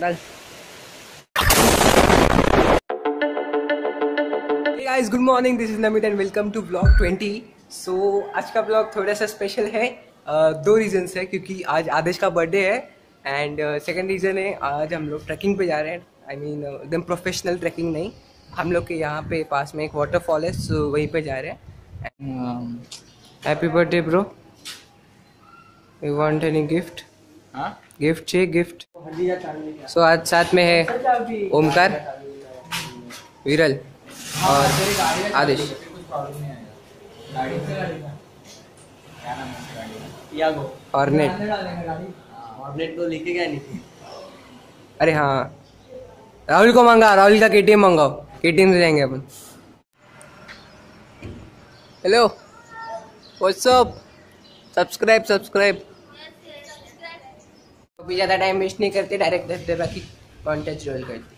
डाल guys good morning this is Namit and welcome to blog 20 so आज का blog थोड़ा सा स्पेशल है। uh, दो रीजंस है क्योंकि आज आदेश का बर्थडे है। एंड सेकंड रीज़न है आज हम लोग ट्रैकिंग पे जा रहे हैं। आई मीन एकदम प्रोफेशनल ट्रैकिंग नहीं। हम लोग के यहाँ पे पास में एक वाटरफॉल है सो वहीं पे जा रहे हैं। Happy birthday bro you want any gift gift चाहिए गिफ्ट। सो आज साथ में है ओमकार विरल और आदेश। और नेट नेट तो लिखे गया नहीं अरे हाँ। राहुल को मांगा राहुल का केटीएम मंगाओ। केटीएम से जाएँगे अपन। Hello what's up subscribe subscribe अभी ज़्यादा टाइम वेस्ट नहीं करते डायरेक्ट दस बाकी कॉन्टेक्ट रोल करते।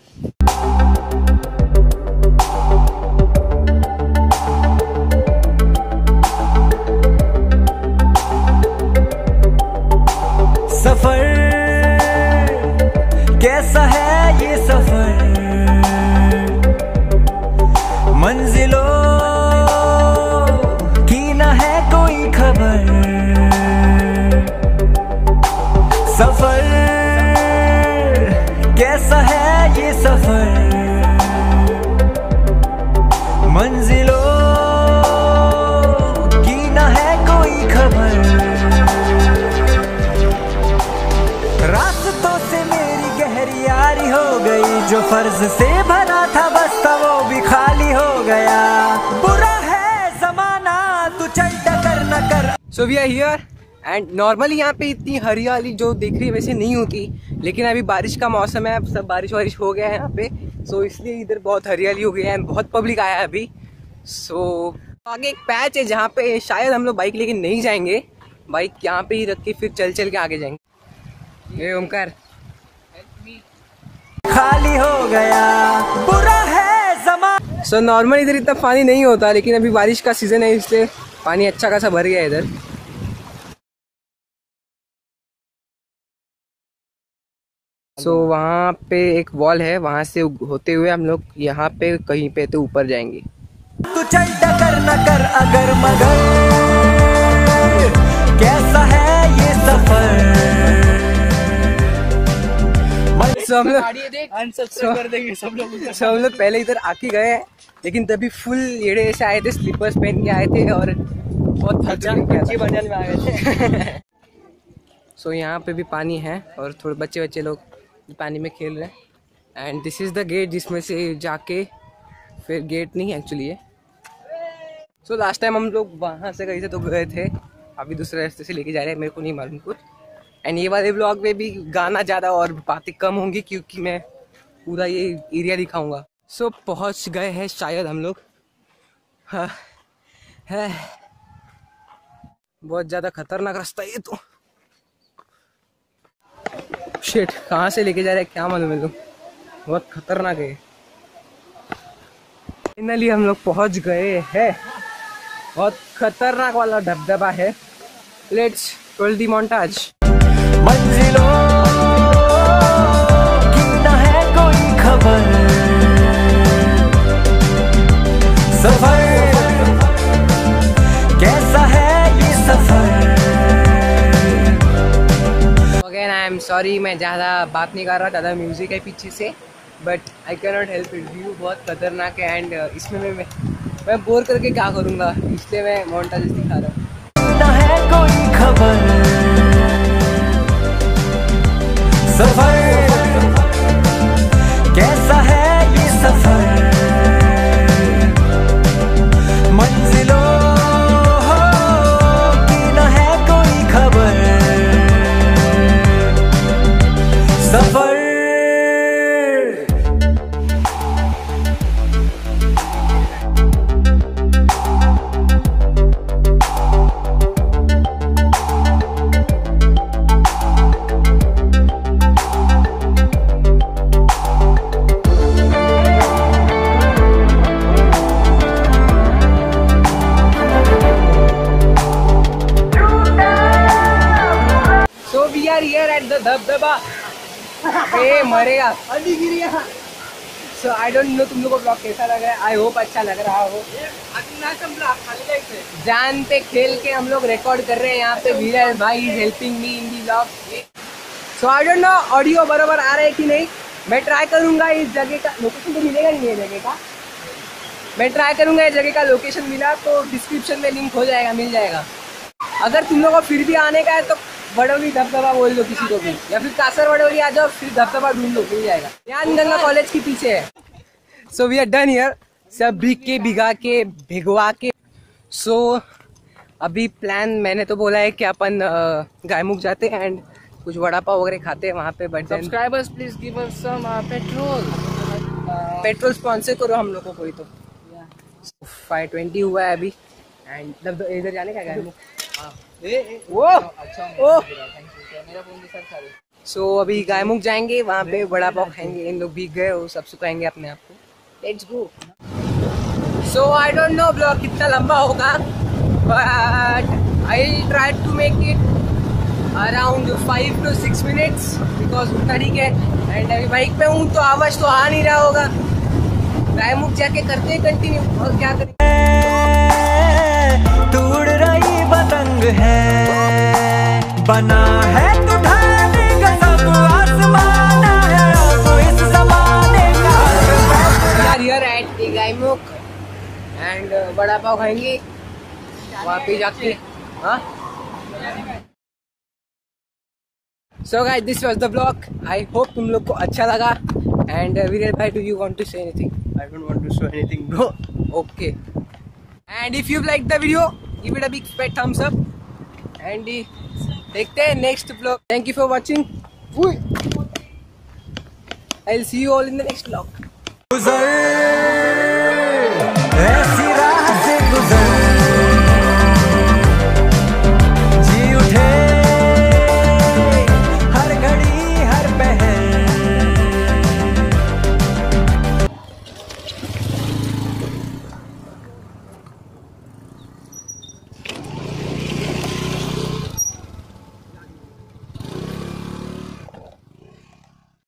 जो फ़र्ज़ से भरा था बस था वो भी खाली हो गया। बुरा है जमाना तू चल टकर न कर। So we are here and normally यहाँ पे इतनी हरियाली जो दिख रही है वैसे नहीं होती लेकिन अभी बारिश का मौसम है अब सब बारिश वारिश हो गया है यहाँ पे। सो so, इसलिए इधर बहुत हरियाली हो गई है and बहुत पब्लिक आया है अभी। सो so, आगे एक पैच है जहाँ पे शायद हम लोग बाइक लेके नहीं जाएँगे। बाइक यहाँ पे ही रख के फिर चल चल के आगे जाएँगे। ये ओमकार खाली हो गया। बुरा है जमाना। सो नॉर्मल इधर इतना पानी नहीं होता लेकिन अभी बारिश का सीज़न है इसलिए पानी अच्छा खासा भर गया इधर। सो so, वहाँ पे एक वॉल है वहाँ से होते हुए हम लोग यहाँ पे कहीं पे तो ऊपर जाएँगे। तू चल टकर न कर अगर मगर। सो हम लोग सब लोग पहले इधर आके गए हैं लेकिन तभी फुल येड़े से आए थे स्लीपर्स पहन के आए थे और बहुत थक में आ गए थे। सो यहाँ पे भी पानी है और थोड़े बच्चे बच्चे लोग पानी में खेल रहे हैं। And this is the gate जिसमें से जाके फिर गेट नहीं एक्चुअली है सो लास्ट टाइम हम लोग वहाँ से गए थे तो गए थे अभी दूसरे रास्ते से लेके जा रहे हैं मेरे को नहीं मालूम कुछ। एंड ये वाले ब्लॉग में भी गाना ज़्यादा और बातें कम होंगी क्योंकि मैं पूरा ये एरिया दिखाऊँगा। सो so, पहुँच गए हैं शायद हम लोग। हाँ है। बहुत ज़्यादा खतरनाक रास्ता ये तो। शिट कहाँ से लेके जा रहे हैं? क्या मालूम है लोग बहुत खतरनाक है। फाइनली हम लोग पहुँच गए हैं। बहुत खतरनाक वाला ढबढबा है। लेट्स टोल दी मोन्टाज सॉरी मैं ज़्यादा बात नहीं कर रहा ज़्यादा म्यूज़िक है पीछे से but I can not help it view बहुत खतरनाक है एंड इसमें मैं मैं बोर करके क्या करूँगा? इसलिए मैं मोन्टाज दिखा रहा हूँ। न we are here at the Dhabdaba ए मरेगा सो आई डोंट नो तुम लोग को ब्लॉग कैसा लग रहा है। आई होप अच्छा लग रहा हो। जान पे खेल के हम लोग रिकॉर्ड कर रहे हैं यहाँ पे विरल भाई is helping me in the blog so I don't know audio बराबर आ रहा है कि नहीं। मैं ट्राई करूँगा इस जगह का। लोकेशन तो मिलेगा नहीं है जगह का। मैं ट्राई करूँगा इस जगह का लोकेशन मिला तो डिस्क्रिप्शन में लिंक हो जाएगा मिल जाएगा। अगर तुम लोगों को फिर भी आने का है तो बड़ोली धबधबा बोल दो किसी को भी या फिर कासर बड़ोली आ जाओ फिर धबधबा ढूंढ लो मिल जाएगा। ज्ञान गंगा कॉलेज के पीछे है। So we are done here सब भीग के भिगा के भिगवा के। सो so, अभी प्लान मैंने तो बोला है कि अपन गायमुख जाते हैं एंड कुछ वड़ा पाव वगैरह खाते हैं वहाँ पे but Subscribers, please give us some uh, petrol sponsor करो हम लोग को कोई तो। Five yeah. ट्वेंटी so, हुआ है अभी। एंड मतलब इधर जाने का गायमुख। वो ओ सो अभी गायमुख जाएँगे वहाँ पे बड़ा पाव खाएँगे इन लोग भी गए वो सब सुखाएँगे अपने आप को। Let's go so I don't know blog कितना लंबा होगा but I try to make it around five to six minutes because उतना ठीक है एंड अभी बाइक पे हूँ तो आवाज़ तो आ नहीं रहा होगा। गायमुख जाके करते हैं कंटिन्यू और क्या करें? है। बना है तू ढाने का सब आसमान है अब इस जमाने का। यार हियर एट गायमुख एंड बड़ा पाव खाएँगे। पे जाके हाँ? So guys this was the blog I hope तुम लोग को अच्छा लगा। एंड वीरेल भाई do you want to say anything I don't want to show anything, bro. okay. And if you like the video give it a big fat thumbs up. And देखते हैं next blog thank you for watching I see you all in the next blog